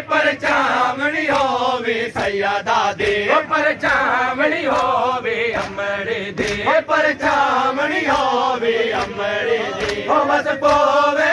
پر چامنی ہووی سیادہ دے پر چامنی ہووی امڑی دے پر چامنی ہووی امڑی دے ہو بس پووے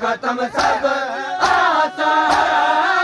ختم سب ماتم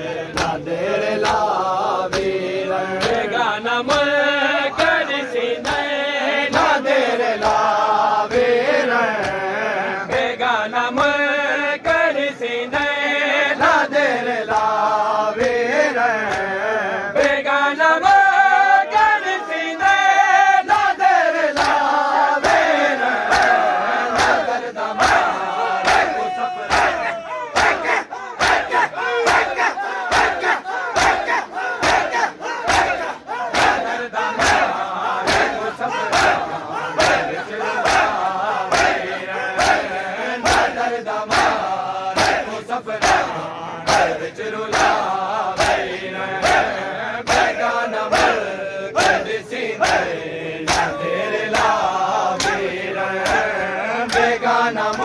نم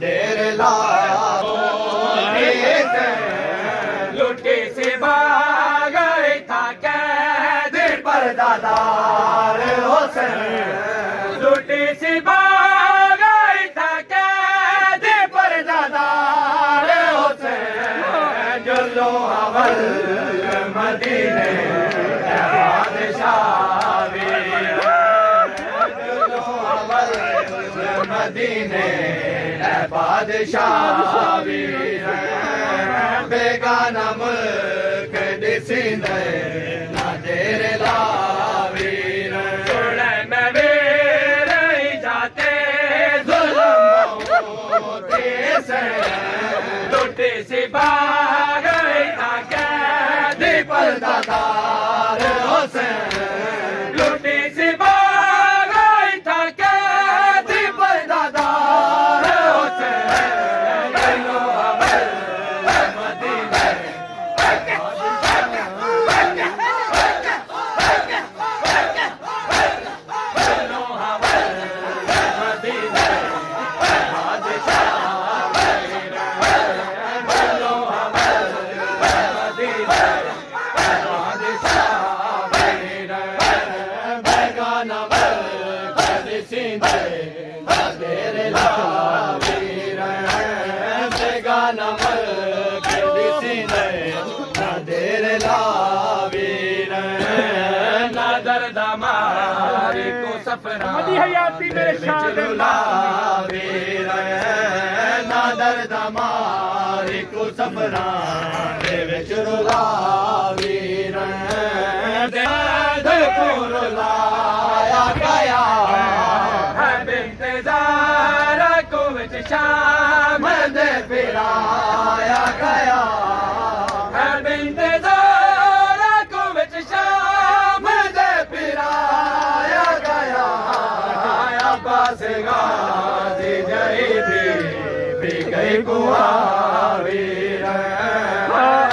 دیر لا لوٹے سے باغ تھا قید پر دادار حسین شير بيگان ملڪ ڏسي نه جي سپا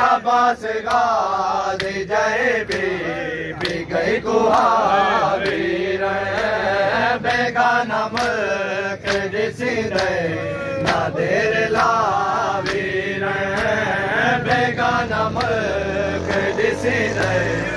عباس گاد جے بی بی گئی گوہاری بیگانم کرسی دے نہ دیر لاوی بیگانم جس دے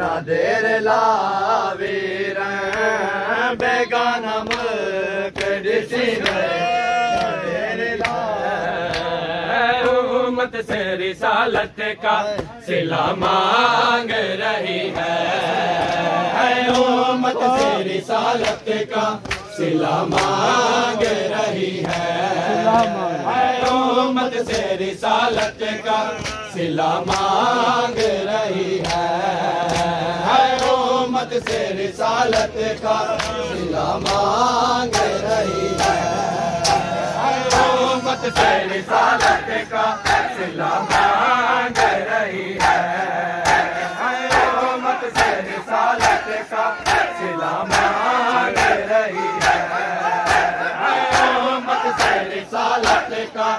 دیر لا ویر بیگان ملک دیر لا امت سے رسالت کا سلا مانگ رہی ہے امت سے رسالت کا سلا مانگ رہی ہے امت سے رسالت کا سلا مانگ رہی ہے امت سے رسالت کا سلا مانگ رہی ہے۔ ہے سے رسالت کا سلا مانگ رہی ہے۔ ہے سے رسالت کا سلا مانگ رہی ہے۔ ہے سے رسالت کا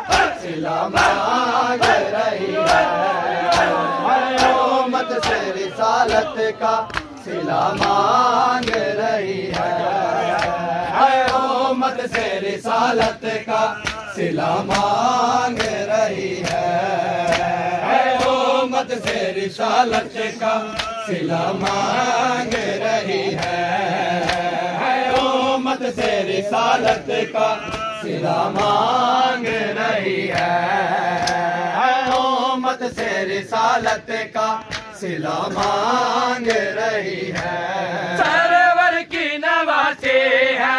سلا مانگ رہی ہے۔ ہے سے رسالت کا سلا مانگ رہی ہے۔ ہے امت سے رسالت کا سلا مانگ رہی ہے۔ امت سے رسالت کا سلا مانگ رہی ہے۔ امت سے رسالت کا سلا مانگ رہی ہے۔ ہے امت سے رسالت کا سلا مانگ رہی ہے۔ سرور کی نواسی ہے۔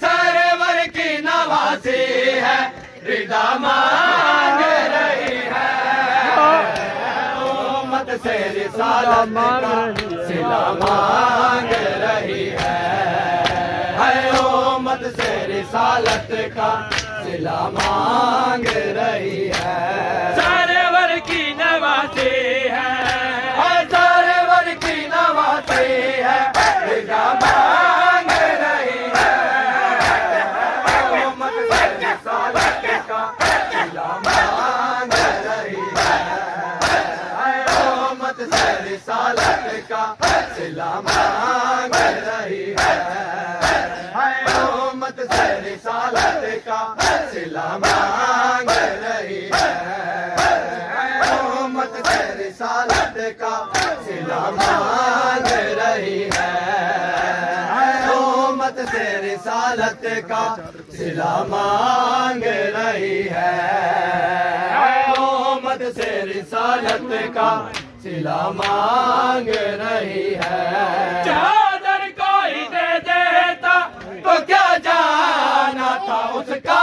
سرور کی نواسی ہے۔ ردا مانگ رہی ہے۔ امت سے رسالت کا سلا مانگ رہی ہے۔ ہے امت سے رسالت کا سلا مانگ رہی ہے۔ سرور کی نواسی ہے سرور کی نواسی ہے ردا مانگ رہی ہے امت سے رسالت کا سلا مانگ رہی ہے امت سے رسالت کا سلا مانگ رہی ہے۔ امت سے رسالت کا سلا مانگ رہی ہے امت سے رسالت کا سلا مانگ رہی ہے امت سے رسالت کا سلا مانگ رہی ہے امت سے رسالت کا سلا مانگ رہی ہے۔ چادر کوئی دے دیتا تو کیا جانا تھا اس کا؟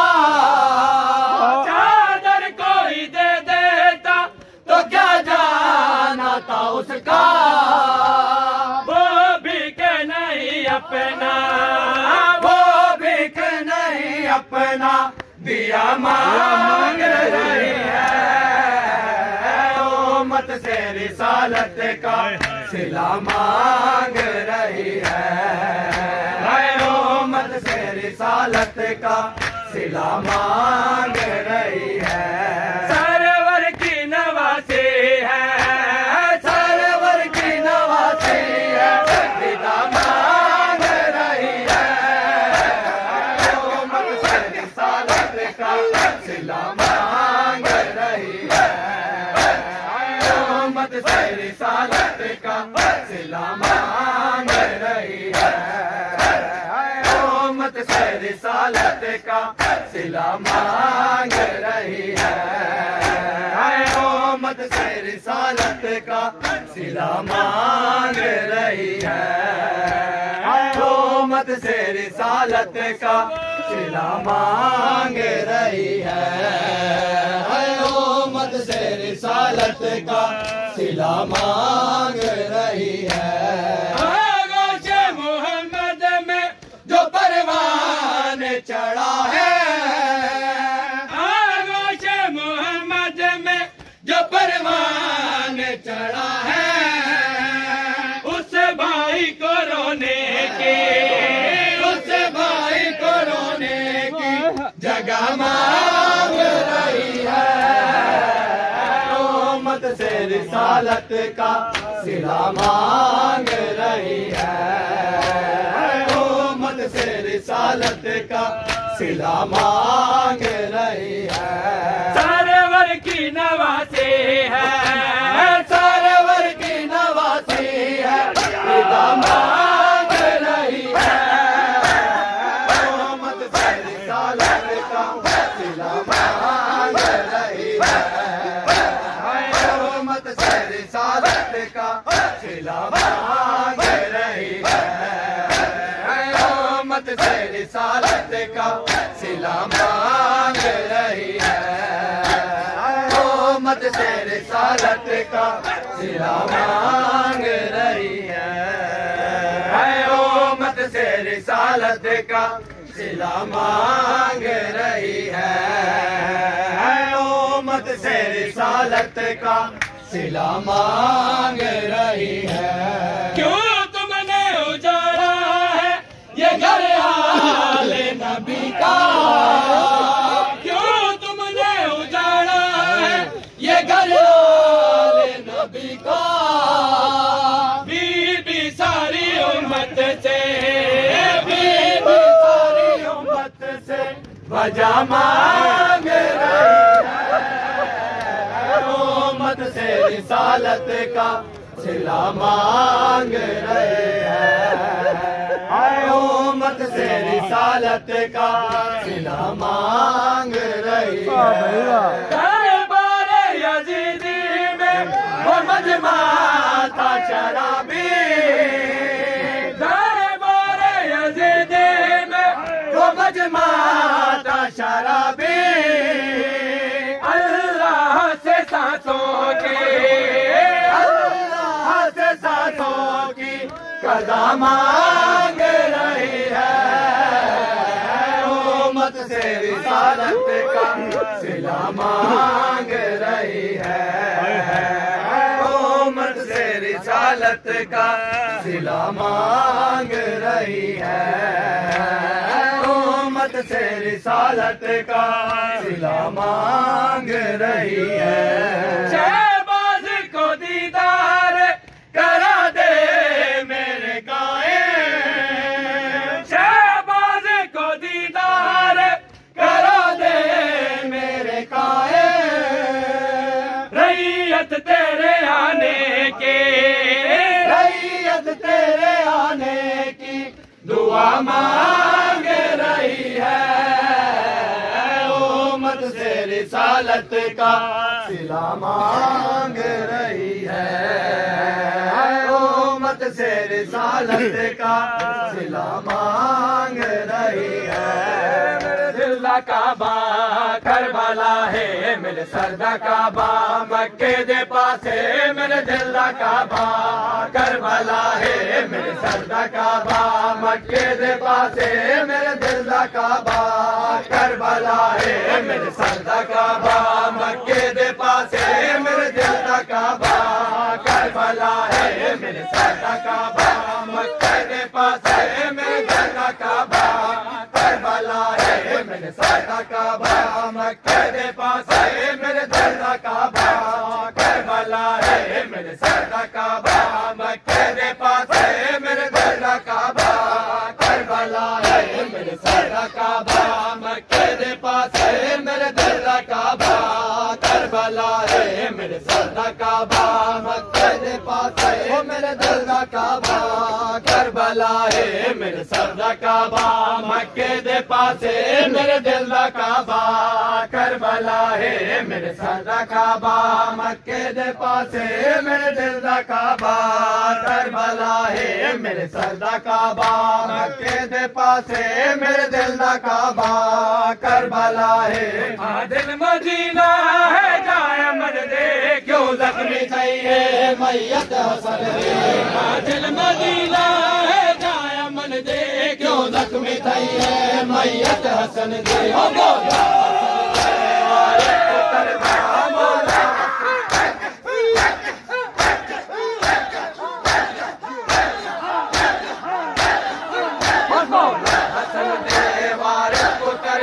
رسالت کا سلا مانگ رہی ہے۔ امت سے رسالت کا سلا مانگ رہی ہے۔ سلا مانگ رہی ہے۔ امت سے رسالت کا سلا مانگ رہی ہے۔ امت سے رسالت کا سلا مانگ رہی ہے۔ امت سے رسالت کا سلا مانگ رہی ہے۔ محمد میں جو پروان چڑھا ہے رسالت کا سلا مانگ رہی ہے۔ امت سے رسالت کا سلا مانگ رہی ہے۔ سرور کی نواسی ہے۔ سرور کی نواسی ہے۔ مانگ رہی ہے۔ امت سے رسالت کا سلا مانگ رہی ہے امت سے رسالت کا سلا مانگ رہی ہے امت سے رسالت کا سلا مانگ رہی ہے امت سے رسالت کا۔ سلا مانگ رہی ہے۔ کیوں تم نے اجاڑا ہے یہ گھر آل نبی کا؟ کیوں تم نے اجاڑا ہے یہ گھر آل نبی کا؟ بی بی ساری امت سے بی بی ساری امت سے وجہ مانگ رسالت کا سلا مانگ رہی ہے امت سے رسالت کا سلا مانگ رہی ہے دربار یزیدی میں وہ مجمع تھا شرابی۔ دربار یزیدی میں وہ مجمع تھا شرابی۔ سے سانسوں کے اللہ سے ساتھوں کی قضا مانگ رہی ہے۔ امت سے رسالت کا سلا مانگ رہی ہے۔ امت سے رسالت کا سلا مانگ رہی ہے۔ امت سے رسالت کا سلا مانگ رہی ہے۔ شہباز کو دیدار کرا دے میرے گائے شہباز کو دیدار کرا دے میرے کائے ریت تیرے آنے کے ریت تیرے آنے کی دعا مانگ۔ رسالت کا سلا مانگ رہی ہے۔ امت سے رسالت کا سلا مانگ رہی ہے۔ میرے دل دا کعبہ کربلا ہے میرے سر دا کعبہ مکے دے پاسے میرے دل دا کعبہ کربلا ہے میرے سر دا کعبہ مکے دے پاسے میرے دل دا کعبہ کربلا ہے میرے سر دا کعبہ مکے دے پاسے میرے دل دا کعبہ کربلا ہے میرے سر دا کعبہ مکے دے پاسے میرے دل دا کعبہ ہے میرے سر دا کعبہ مکے دے پاسے میرے دل دا کعبہ کربلا ہے میرے سر دا کعبہ مکے دے پاسے میرے دل دا کعبہ کربلا ہے میرے سر دا کعبہ مکے دے پاسے میرے دل دا کعبہ کربلا ہے میرے سر دا کعبہ مکے دے میرے کربلا ہے میرے سر دا کعبہ مکے پاسے میرے دل دا کعبہ، کربلا ہے میرے سر دا کعبہ۔ مکے دے پاسے میرے دل دا کعبہ، کربلا ہے میرے سر دا کعبہ۔ مکے دے پاسے میرے دل دا کعبہ، کربلا ہے۔ دل مدینہ ہے، جائے من دے۔ کیوں زخمی چاہیے میت حسن دے۔ دل مدینہ ہے جائے من دے کیوں زخمی چاہیے میت حسن دے ہو گویا حسن دے وارث پتر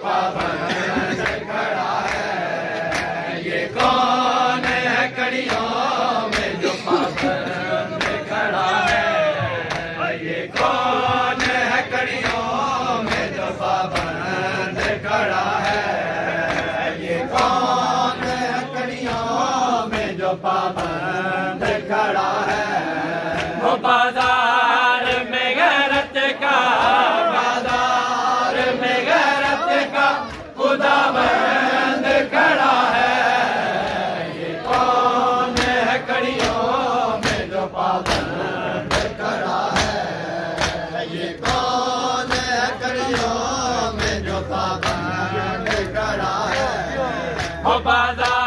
Gopal Opada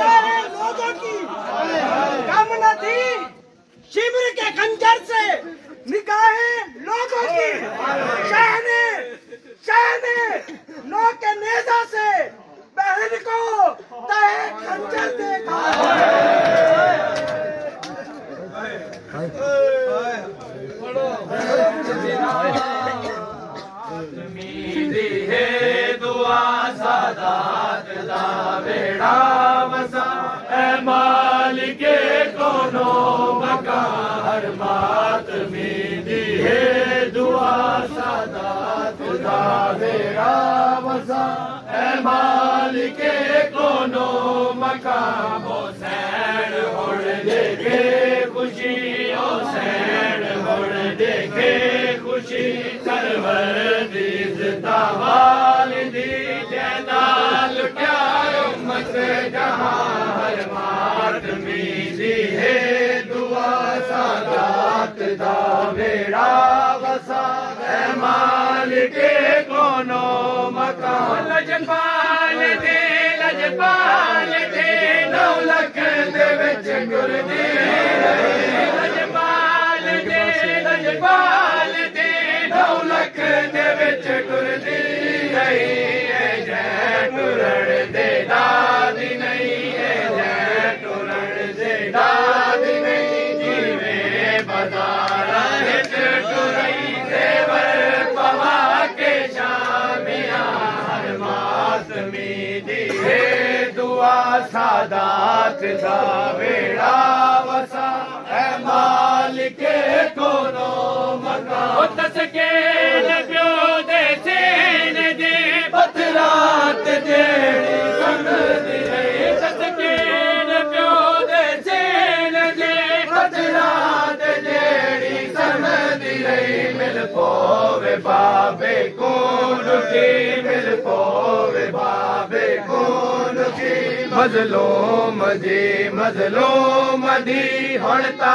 ہمارے لوگوں کی۔ کم نہ تھی۔ شمر کے خنجر سے نگاہیں لوگوں کی۔ شہنے شہنے نو کے نیزہ سے بہن کو تہے خنجر مالک کونو مکان حسین ہوڑ دیکھے خوشی حسین ہوڑ دیکھے خوشی سرور دیز والدی جیدال لٹیا امت جہاں ہر مات میری ہے دعا سادات دا بیڑا وسا اے مالک کونو لجپال دے نو لکھ دے وچ گر دے لجپال دے لجپال دے نو لکھ دے وچ ہے دعا سادات دا ویڑا وسا اے مالک کونو مکان تسکے لگیو دے سین دے پترات جیڑی سنگ دی رہی تسکے لگیو دے سین دے پترات جیڑی سنگ دی رہی مل پووے بابے کون کی مل پووے بابے کون کی مظلوم دی مظلوم دی ہڑتا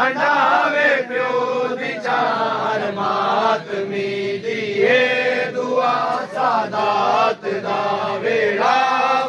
ہنڈاوے پیو دی چار ماتمی دی ہے دعا سادات دا ویڑا